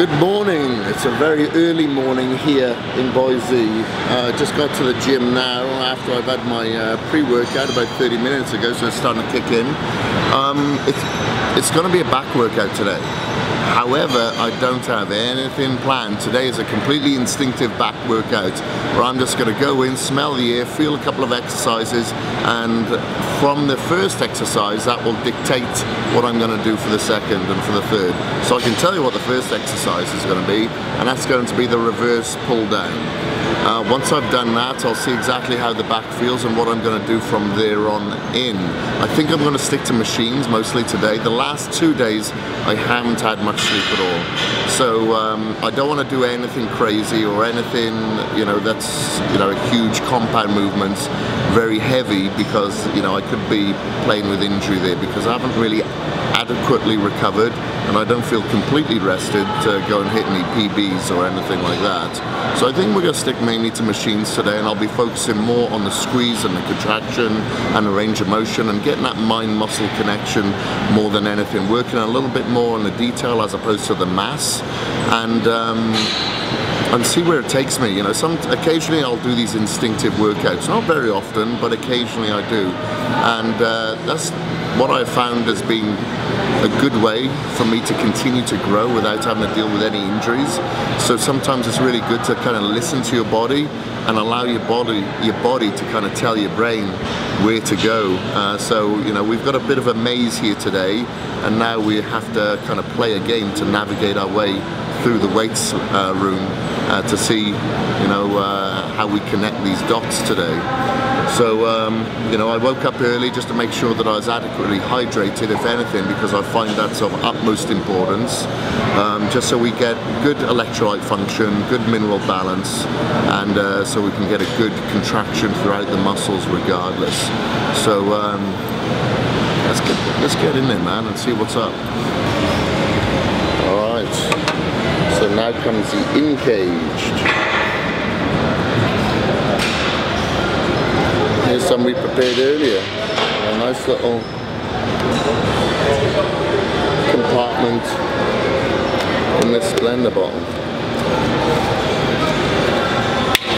Good morning. It's a very early morning here in Boise. Uh, just got to the gym now after I've had my uh, pre-workout about 30 minutes ago, so it's starting to kick in. Um, it's it's going to be a back workout today. However, I don't have anything planned. Today is a completely instinctive back workout where I'm just going to go in, smell the air, feel a couple of exercises, and from the first exercise, that will dictate what I'm going to do for the second and for the third. So I can tell you what the first exercise is going to be, and that's going to be the reverse pull down. Uh, once I've done that, I'll see exactly how the back feels and what I'm going to do from there on in. I think I'm going to stick to machines mostly today. The last two days, I haven't had much sleep at all. So um, I don't want to do anything crazy or anything, you know, that's, you know, a huge compound movements, very heavy because, you know, I could be playing with injury there because I haven't really adequately recovered and I don't feel completely rested to go and hit any PBs or anything like that. So I think we're going to stick mainly to machines today and I'll be focusing more on the squeeze and the contraction and the range of motion and getting that mind-muscle connection more than anything. Working a little bit more on the detail as opposed to the mass and um, and see where it takes me. You know, some occasionally I'll do these instinctive workouts, not very often, but occasionally I do, and uh, that's what I've found has been a good way for me to continue to grow without having to deal with any injuries. So sometimes it's really good to kind of listen to your body and allow your body your body to kind of tell your brain where to go. Uh, so you know we've got a bit of a maze here today, and now we have to kind of play a game to navigate our way through the weights uh, room uh, to see you know uh, how we connect these dots today. So, um, you know, I woke up early just to make sure that I was adequately hydrated, if anything, because I find that's of utmost importance, um, just so we get good electrolyte function, good mineral balance, and uh, so we can get a good contraction throughout the muscles regardless. So, um, let's, get, let's get in there, man, and see what's up. All right, so now comes the in-caged. Here's some we prepared earlier. A nice little compartment in this Splenda bottle.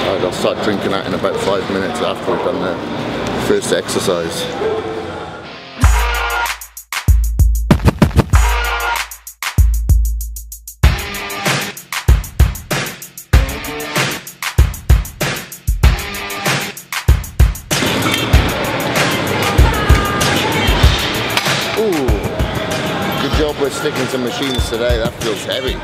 Right, I'll start drinking that in about five minutes after we've done the first exercise. Sticking to machines today. That feels heavy.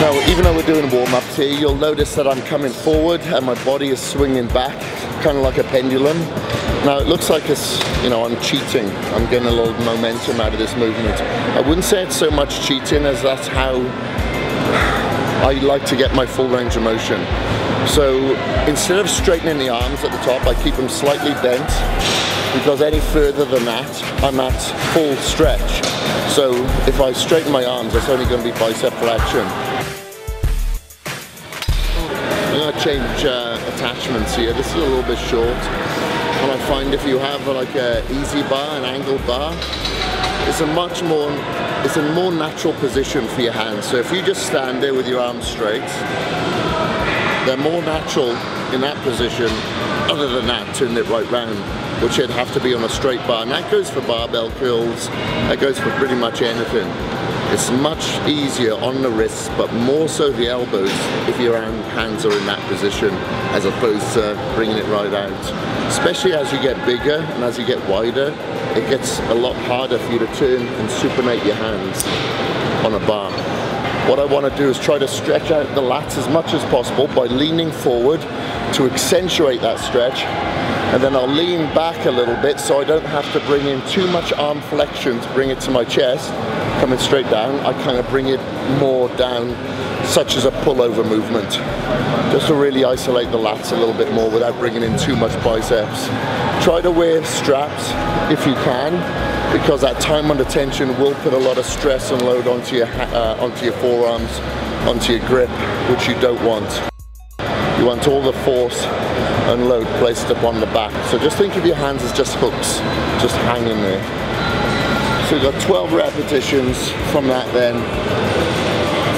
Now, even though we're doing a warm-ups here, you'll notice that I'm coming forward and my body is swinging back, kind of like a pendulum. Now, it looks like it's, you know, I'm cheating. I'm getting a lot of momentum out of this movement. I wouldn't say it's so much cheating as that's how I like to get my full range of motion. So instead of straightening the arms at the top, I keep them slightly bent because any further than that, I'm at full stretch. So if I straighten my arms, it's only going to be bicep flexion. I'm going to change uh, attachments here. This is a little bit short. And I find if you have like an EZ bar, an angle bar, it's a much more, it's a more natural position for your hands. So if you just stand there with your arms straight, they're more natural in that position. Other than that, turn it right round which would have to be on a straight bar. And that goes for barbell curls, that goes for pretty much anything. It's much easier on the wrists, but more so the elbows if your hands are in that position as opposed to bringing it right out. Especially as you get bigger and as you get wider, it gets a lot harder for you to turn and supinate your hands on a bar. What I want to do is try to stretch out the lats as much as possible by leaning forward to accentuate that stretch and then I'll lean back a little bit so I don't have to bring in too much arm flexion to bring it to my chest. Coming straight down I kind of bring it more down such as a pullover movement just to really isolate the lats a little bit more without bringing in too much biceps. Try to wear straps if you can because that time under tension will put a lot of stress and load onto your uh, onto your forearms onto your grip which you don't want. You want all the force and load placed upon the back. So just think of your hands as just hooks, just hanging there. So we've got 12 repetitions from that then.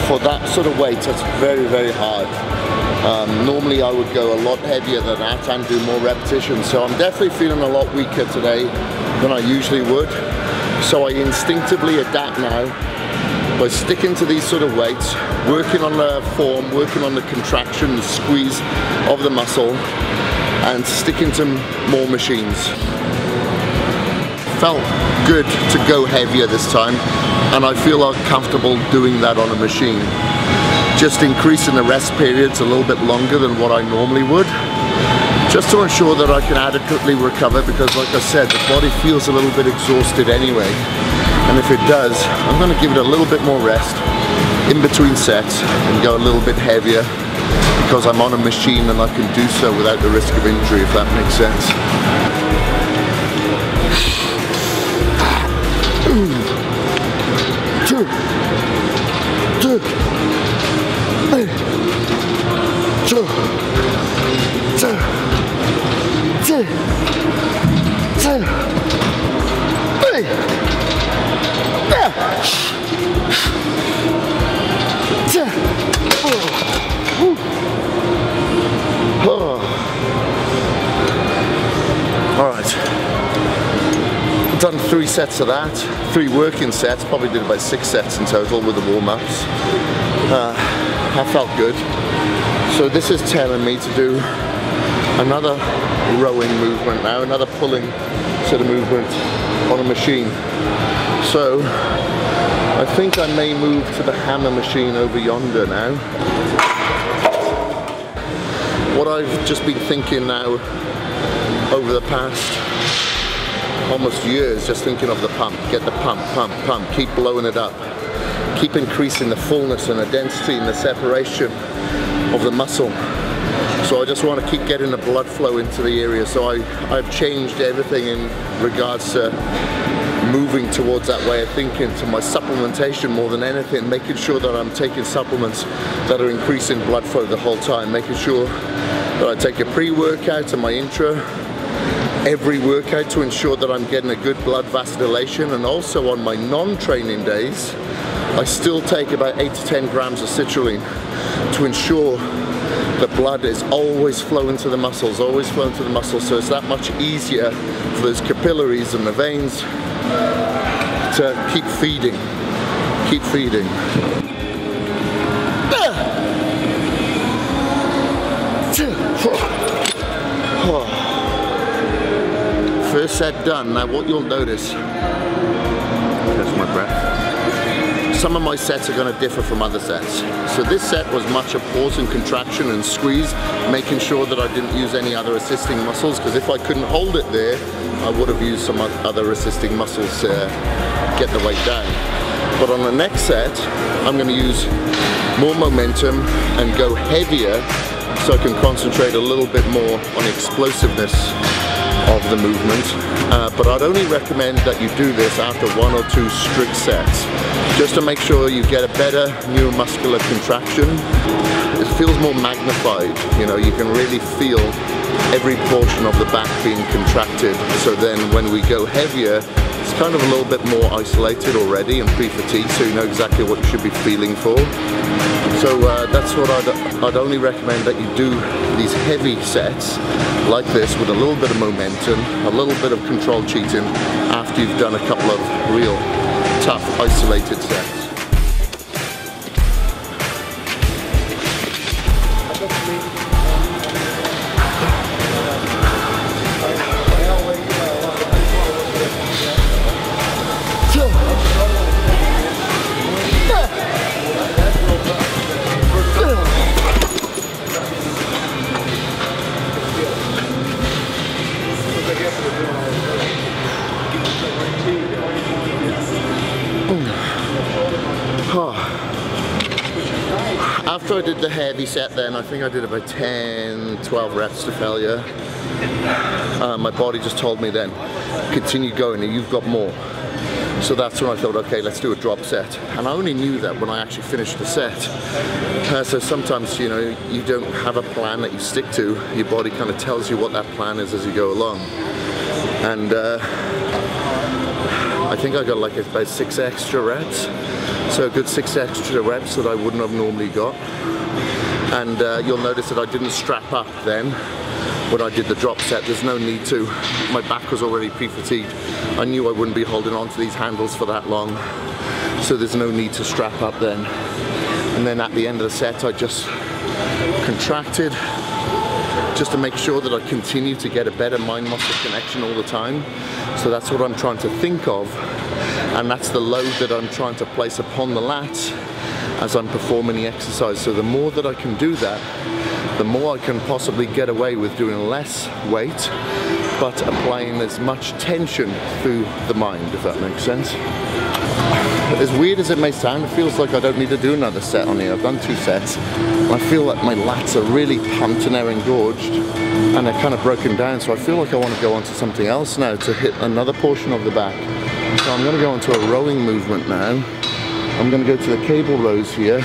For that sort of weight, that's very, very hard. Um, normally I would go a lot heavier than that and do more repetitions. So I'm definitely feeling a lot weaker today than I usually would. So I instinctively adapt now by sticking to these sort of weights, working on the form, working on the contraction, the squeeze of the muscle, and sticking to more machines. Felt good to go heavier this time, and I feel comfortable doing that on a machine. Just increasing the rest periods a little bit longer than what I normally would, just to ensure that I can adequately recover because like I said, the body feels a little bit exhausted anyway. And if it does, I'm gonna give it a little bit more rest in between sets and go a little bit heavier because I'm on a machine and I can do so without the risk of injury, if that makes sense. Sets of that, three working sets, probably did about six sets in total with the warm-ups. Uh, felt good. So this is telling me to do another rowing movement now, another pulling sort of movement on a machine. So I think I may move to the hammer machine over yonder now. What I've just been thinking now over the past almost years, just thinking of the pump, get the pump, pump, pump, keep blowing it up, keep increasing the fullness and the density and the separation of the muscle. So I just want to keep getting the blood flow into the area. So I, I've changed everything in regards to moving towards that way of thinking to my supplementation more than anything, making sure that I'm taking supplements that are increasing blood flow the whole time, making sure that I take a pre-workout and my intra every workout to ensure that I'm getting a good blood vasodilation and also on my non-training days I still take about 8 to 10 grams of citrulline to ensure the blood is always flowing to the muscles, always flowing to the muscles so it's that much easier for those capillaries and the veins to keep feeding, keep feeding. First set done. Now what you'll notice, catch my breath, some of my sets are going to differ from other sets. So this set was much a pause and contraction and squeeze, making sure that I didn't use any other assisting muscles because if I couldn't hold it there, I would have used some other assisting muscles to get the weight down. But on the next set, I'm going to use more momentum and go heavier so I can concentrate a little bit more on explosiveness of the movement. Uh, but I'd only recommend that you do this after one or two strict sets, just to make sure you get a better neuromuscular contraction. It feels more magnified, you know, you can really feel every portion of the back being contracted. So then when we go heavier, it's kind of a little bit more isolated already and pre-fatigue, so you know exactly what you should be feeling for. So uh, that's what I'd, I'd only recommend that you do these heavy sets like this with a little bit of momentum, a little bit of control cheating after you've done a couple of real tough isolated sets. After I did the heavy set then, I think I did about 10, 12 reps to failure. Uh, my body just told me then, continue going and you've got more. So that's when I thought, okay, let's do a drop set. And I only knew that when I actually finished the set. Uh, so sometimes, you know, you don't have a plan that you stick to. Your body kind of tells you what that plan is as you go along. And uh, I think I got like about six extra reps. So a good six extra reps that I wouldn't have normally got. And uh, you'll notice that I didn't strap up then when I did the drop set. There's no need to. My back was already pre-fatigued. I knew I wouldn't be holding on to these handles for that long. So there's no need to strap up then. And then at the end of the set, I just contracted just to make sure that I continue to get a better mind muscle connection all the time. So that's what I'm trying to think of. And that's the load that I'm trying to place upon the lat as I'm performing the exercise. So the more that I can do that, the more I can possibly get away with doing less weight, but applying as much tension through the mind, if that makes sense. As weird as it may sound, it feels like I don't need to do another set on here. I've done two sets. I feel like my lats are really pumped and they're engorged and they're kind of broken down. So I feel like I want to go on to something else now to hit another portion of the back. So I'm going to go into a rowing movement now. I'm going to go to the cable rows here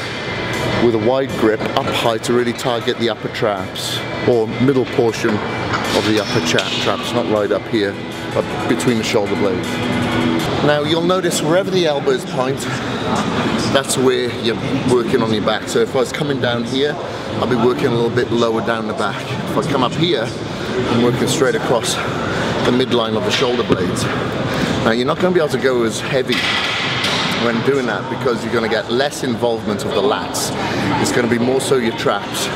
with a wide grip up high to really target the upper traps or middle portion of the upper traps, not right up here, but between the shoulder blades. Now you'll notice wherever the elbows point, that's where you're working on your back. So if I was coming down here, I'll be working a little bit lower down the back. If I come up here, I'm working straight across the midline of the shoulder blades. Now you're not going to be able to go as heavy when doing that because you're going to get less involvement of the lats. It's going to be more so your traps.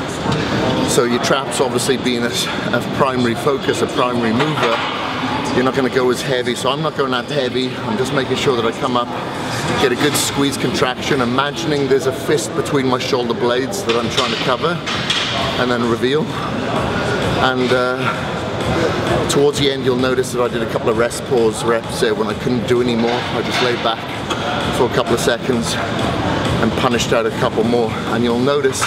So your traps obviously being a, a primary focus, a primary mover, you're not going to go as heavy. So I'm not going that heavy. I'm just making sure that I come up, get a good squeeze contraction, imagining there's a fist between my shoulder blades that I'm trying to cover, and then reveal. And uh, towards the end, you'll notice that I did a couple of rest pause reps there when I couldn't do any more. I just laid back for a couple of seconds and punished out a couple more. And you'll notice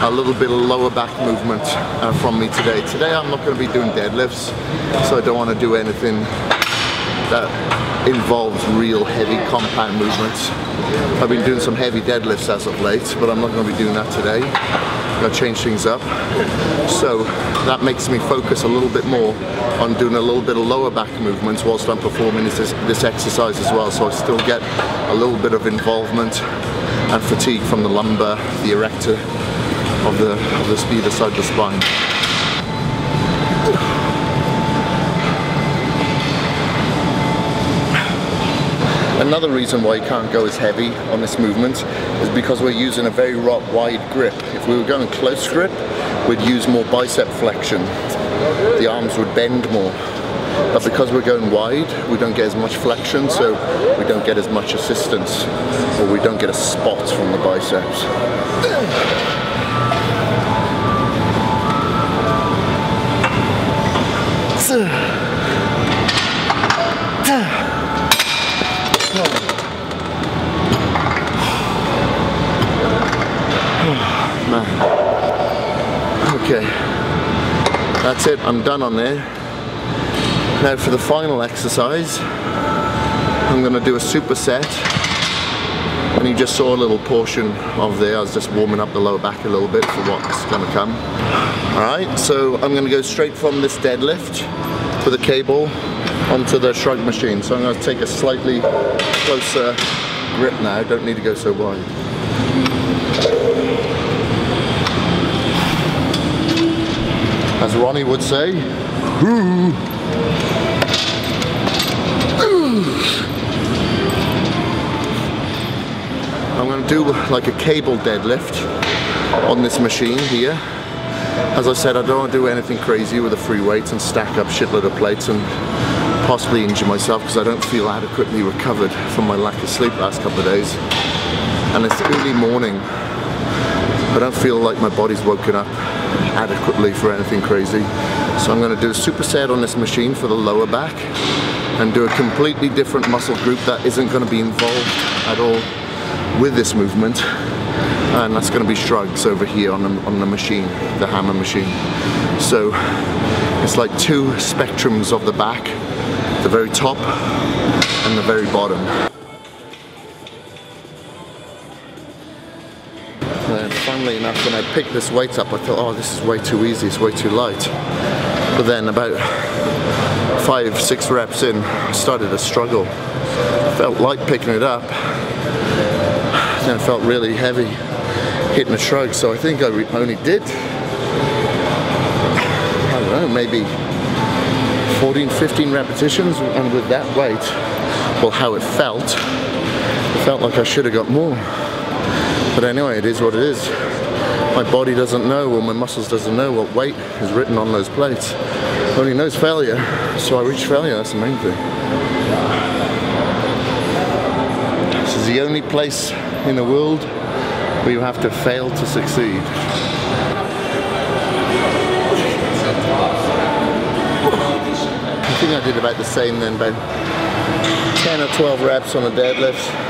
a little bit of lower back movement uh, from me today. Today I'm not going to be doing deadlifts, so I don't want to do anything that involves real heavy compound movements. I've been doing some heavy deadlifts as of late, but I'm not going to be doing that today. To change things up. So that makes me focus a little bit more on doing a little bit of lower back movements whilst I'm performing this, this exercise as well. So I still get a little bit of involvement and fatigue from the lumbar, the erector, of the, of the speed aside the spine. Another reason why you can't go as heavy on this movement is because we're using a very wide grip. If we were going close grip, we'd use more bicep flexion. The arms would bend more. But because we're going wide, we don't get as much flexion, so we don't get as much assistance, or we don't get a spot from the biceps. Okay, that's it, I'm done on there. Now for the final exercise, I'm going to do a superset. And you just saw a little portion of there, I was just warming up the lower back a little bit for what's to come. Alright, so I'm going to go straight from this deadlift with the cable onto the shrug machine. So I'm to take a slightly closer grip now, don't need to go so wide. As Ronnie would say, I'm going to do like a cable deadlift on this machine here as I said, I don't want to do anything crazy with the free weights and stack up shitload of plates and possibly injure myself because I don't feel adequately recovered from my lack of sleep last couple of days. And it's early morning. I don't feel like my body's woken up adequately for anything crazy. So I'm going to do a superset on this machine for the lower back and do a completely different muscle group that isn't going to be involved at all with this movement and that's going to be shrugs over here on the, on the machine, the hammer machine. So it's like two spectrums of the back, the very top and the very bottom. Funnily enough, when I picked this weight up, I thought, oh, this is way too easy, it's way too light. But then about five, six reps in, I started to struggle. Felt light picking it up. Then it felt really heavy hitting the shrug. So I think I only did, I don't know, maybe 14, 15 repetitions. And with that weight, well, how it felt, it felt like I should have got more. But anyway, it is what it is. My body doesn't know, or my muscles doesn't know what weight is written on those plates. Only knows failure, so I reach failure, that's the main thing. This is the only place in the world where you have to fail to succeed. I think I did about the same then, about 10 or 12 reps on a deadlift.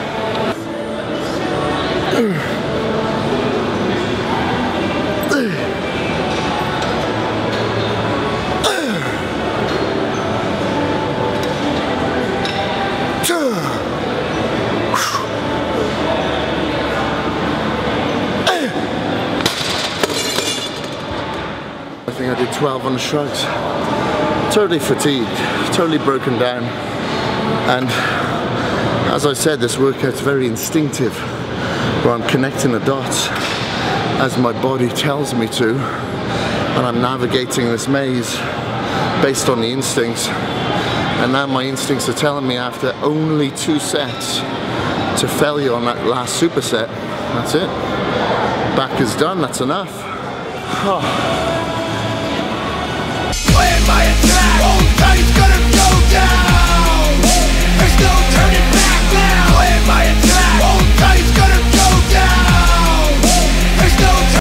On the shrugs. Totally fatigued, totally broken down. And as I said, this workout's very instinctive, where I'm connecting the dots as my body tells me to, and I'm navigating this maze based on the instincts. And now my instincts are telling me after only two sets to failure on that last superset. That's it. Back is done, that's enough. Oh. Playing my